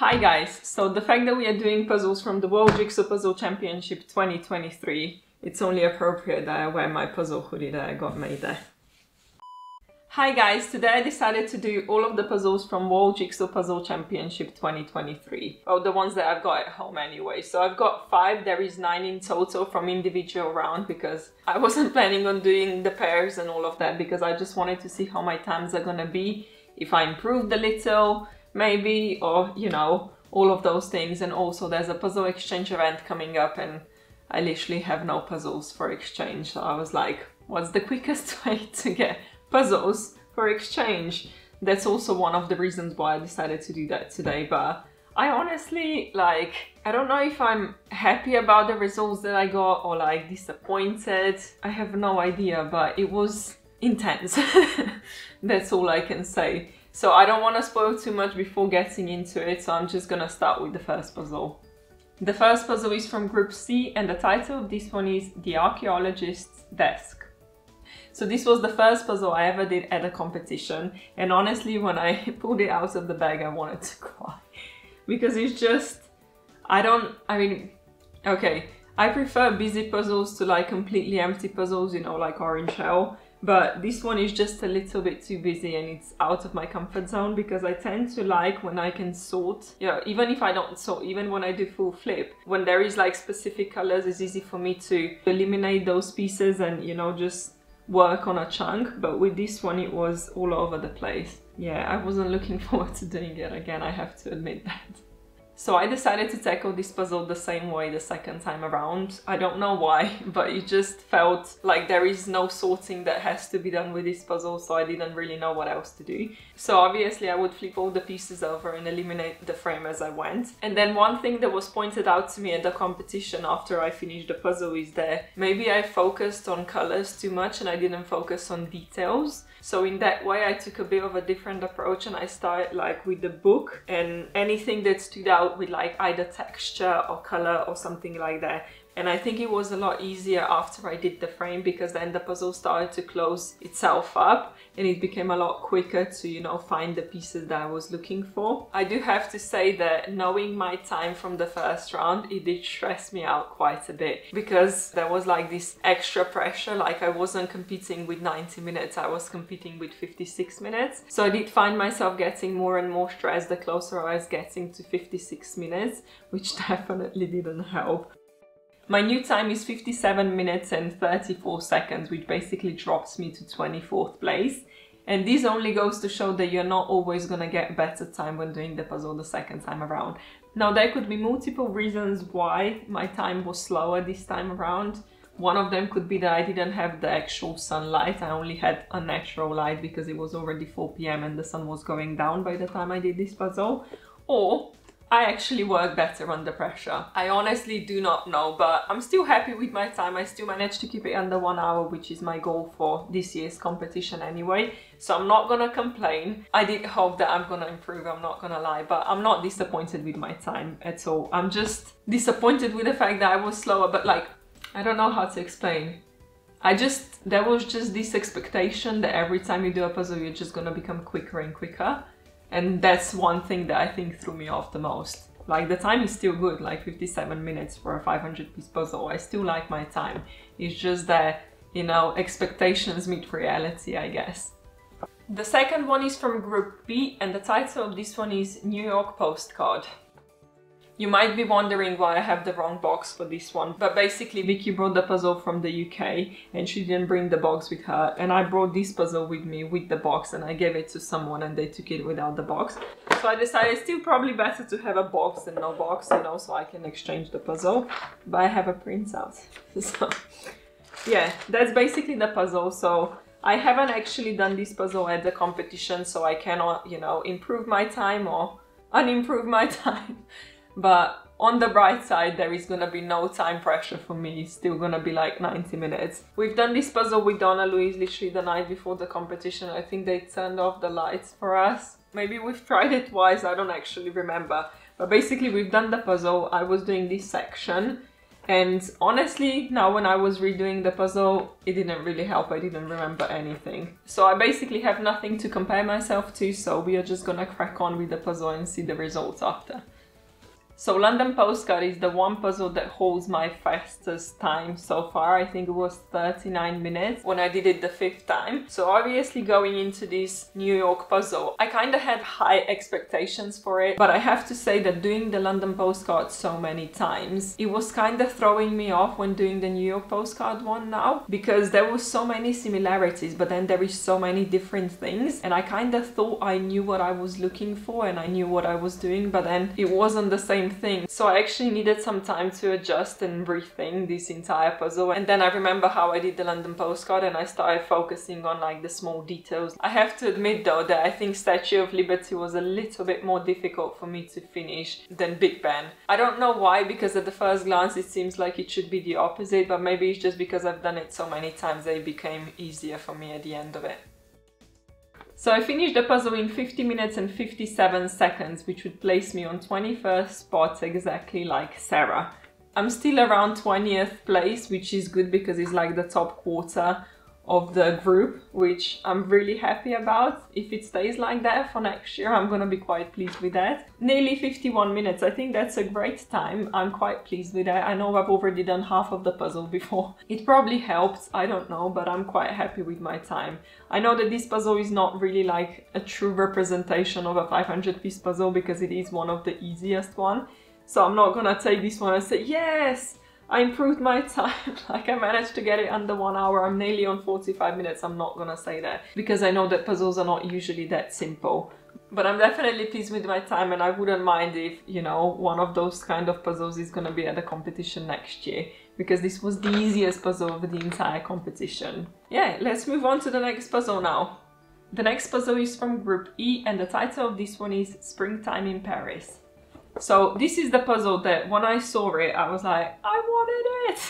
Hi guys, so the fact that we are doing puzzles from the World Jigsaw Puzzle Championship 2023, it's only appropriate that I wear my puzzle hoodie that I got made there. Hi guys, today I decided to do all of the puzzles from World Jigsaw Puzzle Championship 2023. Oh, the ones that I've got at home anyway. So I've got five, there is nine in total from individual round because I wasn't planning on doing the pairs and all of that because I just wanted to see how my times are gonna be, if I improved a little, maybe, or you know, all of those things. And also there's a puzzle exchange event coming up and I literally have no puzzles for exchange. So I was like, what's the quickest way to get puzzles for exchange. That's also one of the reasons why I decided to do that today, but I honestly, like, I don't know if I'm happy about the results that I got or like disappointed. I have no idea, but it was intense. That's all I can say. So I don't want to spoil too much before getting into it, so I'm just gonna start with the first puzzle. The first puzzle is from Group C and the title of this one is The Archaeologist's Desk. So this was the first puzzle I ever did at a competition. And honestly, when I pulled it out of the bag, I wanted to cry. Because it's just, I don't, I mean, okay, I prefer busy puzzles to like completely empty puzzles, you know, like Orange Hell. But this one is just a little bit too busy and it's out of my comfort zone because I tend to like when I can sort, know, even if I don't sort, even when I do full flip, when there is like specific colors, it's easy for me to eliminate those pieces and, you know, just work on a chunk, but with this one it was all over the place. Yeah, I wasn't looking forward to doing it again, I have to admit that. So I decided to tackle this puzzle the same way the second time around. I don't know why, but it just felt like there is no sorting that has to be done with this puzzle, so I didn't really know what else to do. So obviously I would flip all the pieces over and eliminate the frame as I went. And then one thing that was pointed out to me at the competition after I finished the puzzle is that maybe I focused on colors too much and I didn't focus on details. So in that way I took a bit of a different approach and I started like with the book and anything that stood out with like either texture or color or something like that and I think it was a lot easier after I did the frame because then the puzzle started to close itself up and it became a lot quicker to, you know, find the pieces that I was looking for. I do have to say that knowing my time from the first round, it did stress me out quite a bit because there was like this extra pressure, like I wasn't competing with 90 minutes, I was competing with 56 minutes. So I did find myself getting more and more stressed the closer I was getting to 56 minutes, which definitely didn't help. My new time is 57 minutes and 34 seconds, which basically drops me to 24th place. And this only goes to show that you're not always gonna get better time when doing the puzzle the second time around. Now there could be multiple reasons why my time was slower this time around. One of them could be that I didn't have the actual sunlight, I only had a natural light because it was already 4 pm and the sun was going down by the time I did this puzzle. Or I actually work better under pressure. I honestly do not know, but I'm still happy with my time. I still managed to keep it under one hour, which is my goal for this year's competition anyway. So I'm not gonna complain. I did hope that I'm gonna improve, I'm not gonna lie, but I'm not disappointed with my time at all. I'm just disappointed with the fact that I was slower, but like, I don't know how to explain. I just, there was just this expectation that every time you do a puzzle, you're just gonna become quicker and quicker. And that's one thing that I think threw me off the most. Like the time is still good, like 57 minutes for a 500 piece puzzle. I still like my time. It's just that, you know, expectations meet reality, I guess. The second one is from Group B and the title of this one is New York Postcard. You might be wondering why I have the wrong box for this one, but basically Vicky brought the puzzle from the UK and she didn't bring the box with her and I brought this puzzle with me with the box and I gave it to someone and they took it without the box. So I decided it's still probably better to have a box than no box, you know, so I can exchange the puzzle, but I have a printout. So yeah, that's basically the puzzle. So I haven't actually done this puzzle at the competition, so I cannot, you know, improve my time or unimprove my time. But on the bright side, there is gonna be no time pressure for me. It's still gonna be like 90 minutes. We've done this puzzle with Donna Louise literally the night before the competition. I think they turned off the lights for us. Maybe we've tried it twice, I don't actually remember. But basically we've done the puzzle. I was doing this section And honestly, now when I was redoing the puzzle, it didn't really help. I didn't remember anything. So I basically have nothing to compare myself to, so we are just gonna crack on with the puzzle and see the results after. So London Postcard is the one puzzle that holds my fastest time so far. I think it was 39 minutes when I did it the fifth time. So obviously going into this New York puzzle, I kind of had high expectations for it, but I have to say that doing the London Postcard so many times, it was kind of throwing me off when doing the New York Postcard one now because there was so many similarities, but then there is so many different things and I kind of thought I knew what I was looking for and I knew what I was doing, but then it wasn't the same same thing. So I actually needed some time to adjust and rethink this entire puzzle. And then I remember how I did the London postcard and I started focusing on like the small details. I have to admit though that I think Statue of Liberty was a little bit more difficult for me to finish than Big Ben. I don't know why because at the first glance it seems like it should be the opposite but maybe it's just because I've done it so many times that it became easier for me at the end of it. So I finished the puzzle in 50 minutes and 57 seconds, which would place me on 21st spot exactly like Sarah. I'm still around 20th place, which is good because it's like the top quarter of the group, which I'm really happy about. If it stays like that for next year, I'm gonna be quite pleased with that. Nearly 51 minutes, I think that's a great time. I'm quite pleased with that. I know I've already done half of the puzzle before. It probably helps, I don't know, but I'm quite happy with my time. I know that this puzzle is not really like a true representation of a 500 piece puzzle because it is one of the easiest one. So I'm not gonna take this one and say, yes, I improved my time. like I managed to get it under one hour. I'm nearly on 45 minutes. I'm not gonna say that because I know that puzzles are not usually that simple. But I'm definitely pleased with my time and I wouldn't mind if, you know, one of those kind of puzzles is gonna be at the competition next year because this was the easiest puzzle of the entire competition. Yeah, let's move on to the next puzzle now. The next puzzle is from Group E and the title of this one is Springtime in Paris. So this is the puzzle that when I saw it, I was like, I wanted it.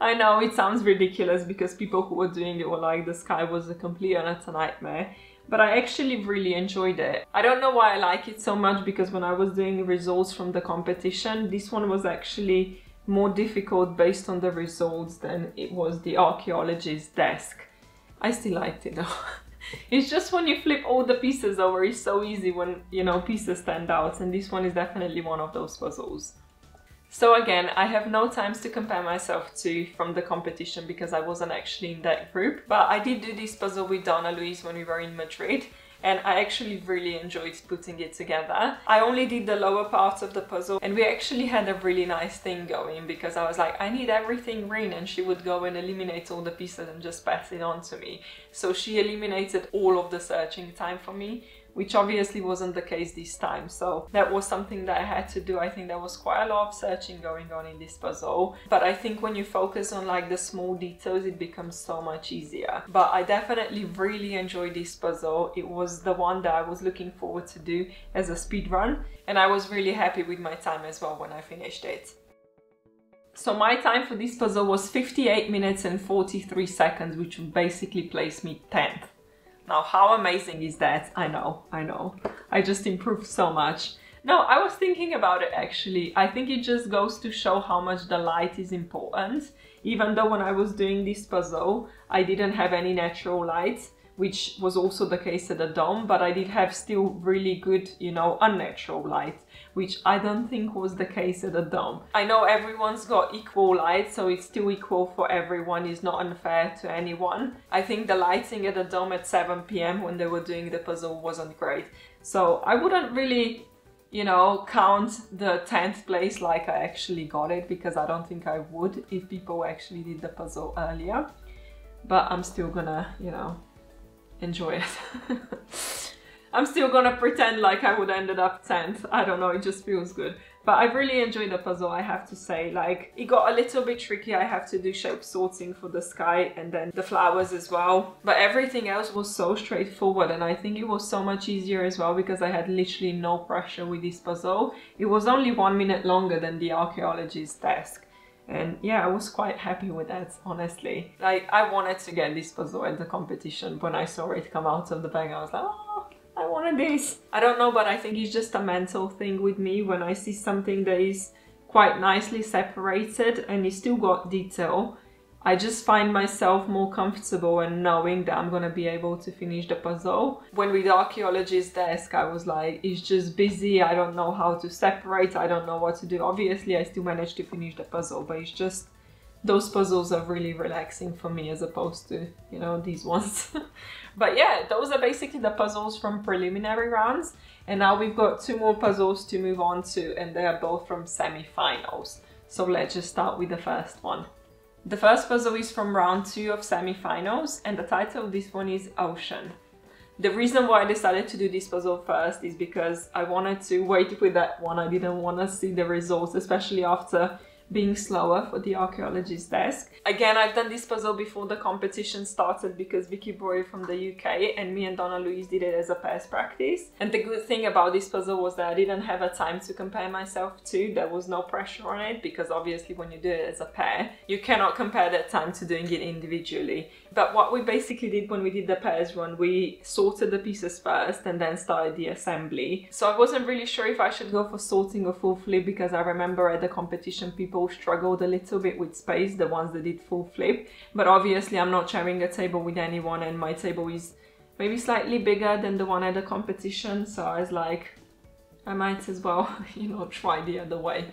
I know it sounds ridiculous because people who were doing it were like, the sky was a complete and utter nightmare. But I actually really enjoyed it. I don't know why I like it so much because when I was doing results from the competition, this one was actually more difficult based on the results than it was the archaeologist's desk. I still liked it though. it's just when you flip all the pieces over, it's so easy when, you know, pieces stand out and this one is definitely one of those puzzles. So again, I have no times to compare myself to from the competition because I wasn't actually in that group, but I did do this puzzle with Donna Louise when we were in Madrid and I actually really enjoyed putting it together. I only did the lower parts of the puzzle and we actually had a really nice thing going because I was like, I need everything green and she would go and eliminate all the pieces and just pass it on to me. So she eliminated all of the searching time for me which obviously wasn't the case this time. So that was something that I had to do. I think there was quite a lot of searching going on in this puzzle. But I think when you focus on like the small details, it becomes so much easier. But I definitely really enjoyed this puzzle. It was the one that I was looking forward to do as a speed run. And I was really happy with my time as well when I finished it. So my time for this puzzle was 58 minutes and 43 seconds, which basically placed me 10th. Now, how amazing is that? I know, I know. I just improved so much. No, I was thinking about it actually. I think it just goes to show how much the light is important. Even though when I was doing this puzzle, I didn't have any natural light which was also the case at the dome, but I did have still really good, you know, unnatural light, which I don't think was the case at the dome. I know everyone's got equal light, so it's still equal for everyone, it's not unfair to anyone. I think the lighting at the dome at 7 p.m. when they were doing the puzzle wasn't great. So I wouldn't really you know, count the 10th place like I actually got it because I don't think I would if people actually did the puzzle earlier. But I'm still gonna, you know, enjoy it. I'm still gonna pretend like I would ended up 10th. I don't know, it just feels good. But I really enjoyed the puzzle, I have to say. Like, it got a little bit tricky. I have to do shape sorting for the sky and then the flowers as well. But everything else was so straightforward and I think it was so much easier as well because I had literally no pressure with this puzzle. It was only one minute longer than the archaeologist's desk. And yeah, I was quite happy with that, honestly. Like, I wanted to get this puzzle at the competition. When I saw it come out of the bag, I was like, oh, I wanted this. I don't know, but I think it's just a mental thing with me. When I see something that is quite nicely separated and it's still got detail. I just find myself more comfortable and knowing that I'm gonna be able to finish the puzzle. When with the archaeologist desk, I was like, it's just busy, I don't know how to separate, I don't know what to do. Obviously, I still managed to finish the puzzle, but it's just, those puzzles are really relaxing for me as opposed to, you know, these ones. but yeah, those are basically the puzzles from preliminary rounds. And now we've got two more puzzles to move on to, and they are both from semi-finals. So let's just start with the first one. The first puzzle is from round two of semi-finals and the title of this one is Ocean. The reason why I decided to do this puzzle first is because I wanted to wait with that one. I didn't want to see the results, especially after being slower for the archaeologist desk. Again, I've done this puzzle before the competition started because Vicky Boy from the UK and me and Donna Louise did it as a pairs practice. And the good thing about this puzzle was that I didn't have a time to compare myself to. There was no pressure on it because obviously when you do it as a pair, you cannot compare that time to doing it individually. But what we basically did when we did the pairs run, we sorted the pieces first and then started the assembly. So I wasn't really sure if I should go for sorting or full flip because I remember at the competition people struggled a little bit with space, the ones that did full flip. But obviously I'm not sharing a table with anyone and my table is maybe slightly bigger than the one at the competition. So I was like, I might as well, you know, try the other way.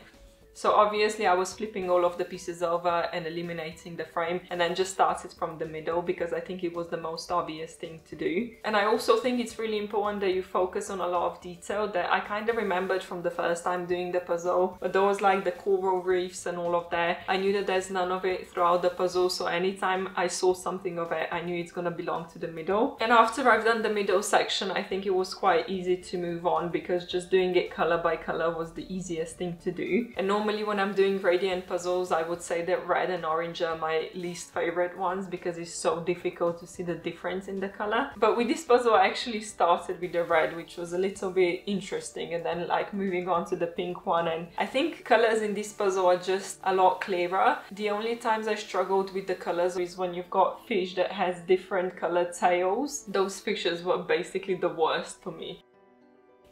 So obviously I was flipping all of the pieces over and eliminating the frame and then just started from the middle because I think it was the most obvious thing to do. And I also think it's really important that you focus on a lot of detail that I kind of remembered from the first time doing the puzzle. But was like the coral reefs and all of that. I knew that there's none of it throughout the puzzle so anytime I saw something of it I knew it's gonna belong to the middle. And after I've done the middle section I think it was quite easy to move on because just doing it color by color was the easiest thing to do. And when I'm doing gradient puzzles, I would say that red and orange are my least favorite ones because it's so difficult to see the difference in the color. But with this puzzle, I actually started with the red, which was a little bit interesting and then like moving on to the pink one. And I think colors in this puzzle are just a lot clearer. The only times I struggled with the colors is when you've got fish that has different colored tails. Those fishes were basically the worst for me.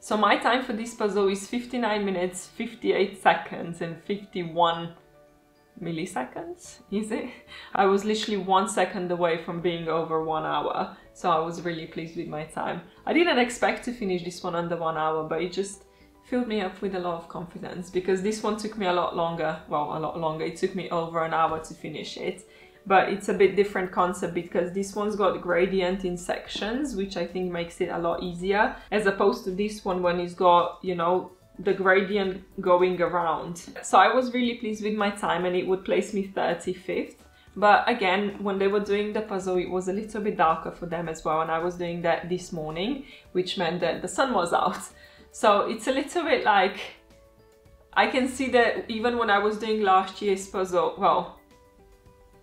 So my time for this puzzle is 59 minutes, 58 seconds and 51 milliseconds, is it? I was literally one second away from being over one hour, so I was really pleased with my time. I didn't expect to finish this one under one hour, but it just filled me up with a lot of confidence because this one took me a lot longer, well, a lot longer, it took me over an hour to finish it but it's a bit different concept because this one's got gradient in sections, which I think makes it a lot easier, as opposed to this one when it's got, you know, the gradient going around. So I was really pleased with my time and it would place me 35th. But again, when they were doing the puzzle, it was a little bit darker for them as well. And I was doing that this morning, which meant that the sun was out. So it's a little bit like, I can see that even when I was doing last year's puzzle, well,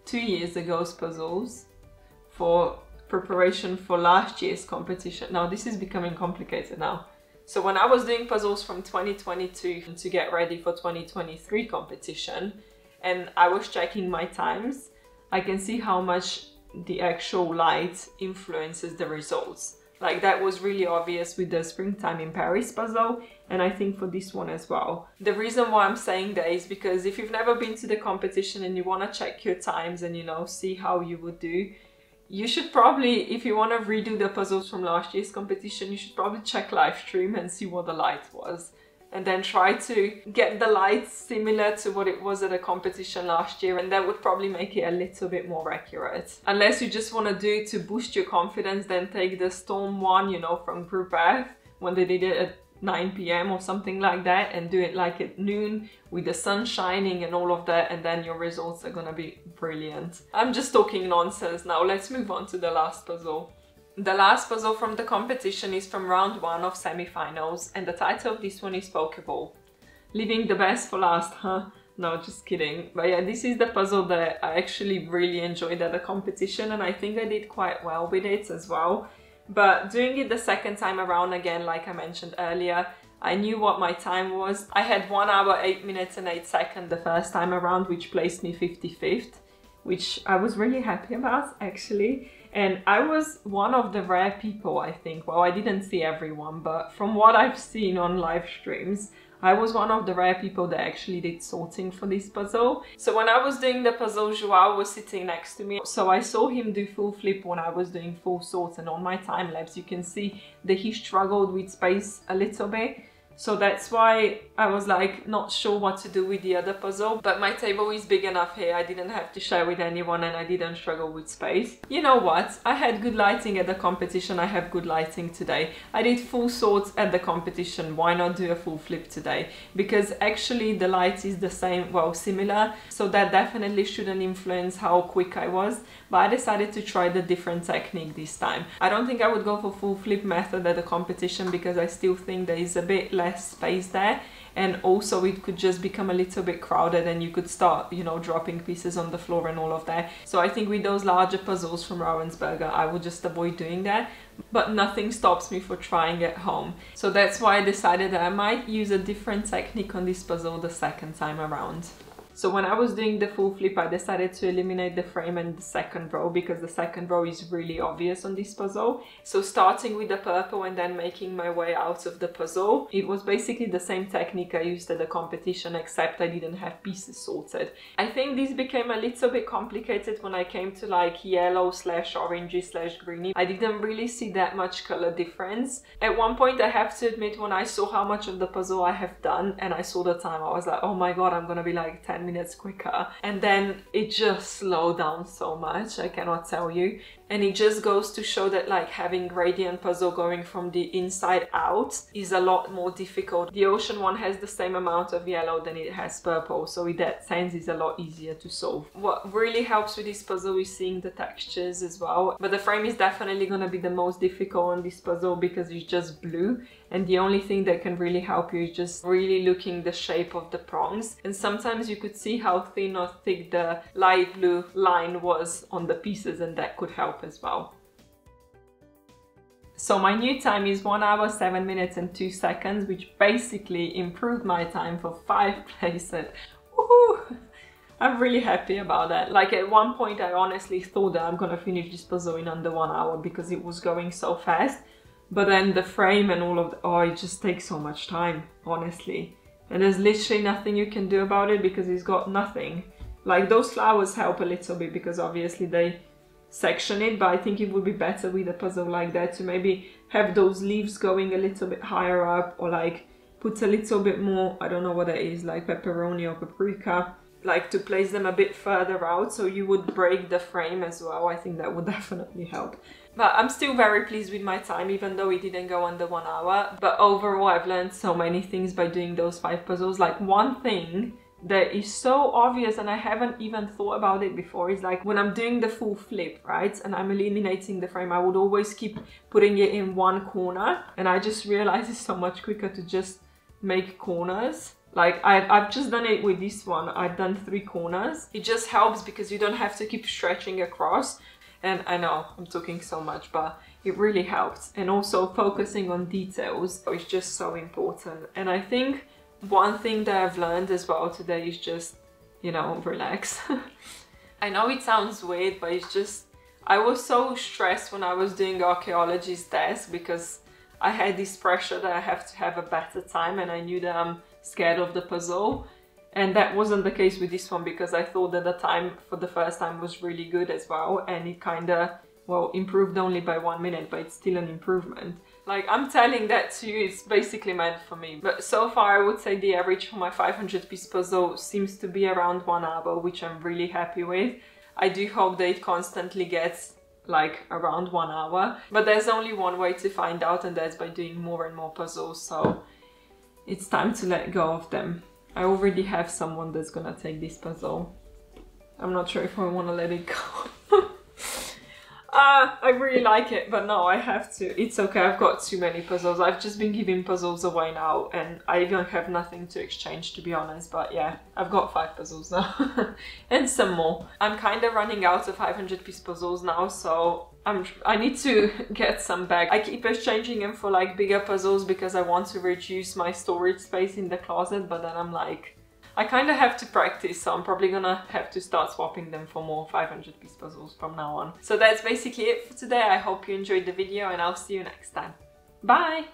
two years ago's puzzles for preparation for last year's competition. Now this is becoming complicated now. So when I was doing puzzles from 2022 to get ready for 2023 competition and I was checking my times, I can see how much the actual light influences the results. Like that was really obvious with the springtime in Paris puzzle and I think for this one as well. The reason why I'm saying that is because if you've never been to the competition and you want to check your times and you know see how you would do, you should probably, if you want to redo the puzzles from last year's competition, you should probably check live stream and see what the light was and then try to get the lights similar to what it was at a competition last year and that would probably make it a little bit more accurate. Unless you just want to do to boost your confidence then take the Storm one, you know, from Group F when they did it at 9 p.m. or something like that and do it like at noon with the sun shining and all of that and then your results are gonna be brilliant. I'm just talking nonsense now, let's move on to the last puzzle. The last puzzle from the competition is from round one of semi-finals and the title of this one is Poke Bowl. Leaving the best for last, huh? No, just kidding. But yeah, this is the puzzle that I actually really enjoyed at the competition and I think I did quite well with it as well. But doing it the second time around again, like I mentioned earlier, I knew what my time was. I had 1 hour 8 minutes and 8 seconds the first time around, which placed me 55th, which I was really happy about actually. And I was one of the rare people, I think. Well, I didn't see everyone, but from what I've seen on live streams, I was one of the rare people that actually did sorting for this puzzle. So when I was doing the puzzle, Joao was sitting next to me. So I saw him do full flip when I was doing full sort and on my time lapse you can see that he struggled with space a little bit. So that's why I was like not sure what to do with the other puzzle. But my table is big enough here. I didn't have to share with anyone and I didn't struggle with space. You know what? I had good lighting at the competition. I have good lighting today. I did full sorts at the competition. Why not do a full flip today? Because actually the light is the same, well, similar. So that definitely shouldn't influence how quick I was. But I decided to try the different technique this time. I don't think I would go for full flip method at the competition because I still think there is a bit less space there. And also it could just become a little bit crowded and you could start you know dropping pieces on the floor and all of that. So i think with those larger puzzles from ravensburger i would just avoid doing that. But nothing stops me for trying at home. So that's why i decided that i might use a different technique on this puzzle the second time around so when I was doing the full flip, I decided to eliminate the frame and the second row because the second row is really obvious on this puzzle. So starting with the purple and then making my way out of the puzzle, it was basically the same technique I used at the competition except I didn't have pieces sorted. I think this became a little bit complicated when I came to like yellow slash orangey slash greeny. I didn't really see that much color difference. At one point I have to admit when I saw how much of the puzzle I have done and I saw the time I was like oh my god I'm gonna be like 10 minutes quicker. And then it just slowed down so much I cannot tell you and it just goes to show that like having gradient puzzle going from the inside out is a lot more difficult. The ocean one has the same amount of yellow than it has purple so in that sense it's a lot easier to solve. What really helps with this puzzle is seeing the textures as well but the frame is definitely gonna be the most difficult on this puzzle because it's just blue and the only thing that can really help you is just really looking the shape of the prongs and sometimes you could see how thin or thick the light blue line was on the pieces and that could help as well. So my new time is 1 hour 7 minutes and 2 seconds which basically improved my time for 5 places. I'm really happy about that. Like at one point I honestly thought that I'm gonna finish this puzzle in under 1 hour because it was going so fast but then the frame and all of the, oh, it just takes so much time, honestly. And there's literally nothing you can do about it because it's got nothing. Like those flowers help a little bit because obviously they section it, but I think it would be better with a puzzle like that to maybe have those leaves going a little bit higher up or like put a little bit more, I don't know what that is, like pepperoni or paprika, like to place them a bit further out so you would break the frame as well. I think that would definitely help. But I'm still very pleased with my time, even though it didn't go under one hour. But overall, I've learned so many things by doing those five puzzles. Like one thing that is so obvious and I haven't even thought about it before is like when I'm doing the full flip, right? And I'm eliminating the frame, I would always keep putting it in one corner. And I just realized it's so much quicker to just make corners. Like I've, I've just done it with this one. I've done three corners. It just helps because you don't have to keep stretching across and I know I'm talking so much but it really helps and also focusing on details is just so important and I think one thing that I've learned as well today is just you know relax. I know it sounds weird but it's just I was so stressed when I was doing archaeologist's desk because I had this pressure that I have to have a better time and I knew that I'm scared of the puzzle. And that wasn't the case with this one because I thought that the time for the first time was really good as well. And it kind of well improved only by one minute but it's still an improvement like I'm telling that to you it's basically meant for me but so far I would say the average for my 500 piece puzzle seems to be around one hour which I'm really happy with I do hope that it constantly gets like around one hour but there's only one way to find out and that's by doing more and more puzzles so it's time to let go of them I already have someone that's gonna take this puzzle. I'm not sure if I want to let it go. Uh, I really like it, but no, I have to. It's okay, I've got too many puzzles. I've just been giving puzzles away now, and I even have nothing to exchange, to be honest. But yeah, I've got five puzzles now. and some more. I'm kind of running out of 500 piece puzzles now, so I'm, I need to get some back. I keep exchanging them for like bigger puzzles because I want to reduce my storage space in the closet, but then I'm like, I kind of have to practice, so I'm probably gonna have to start swapping them for more 500 piece puzzles from now on. So that's basically it for today. I hope you enjoyed the video and I'll see you next time. Bye!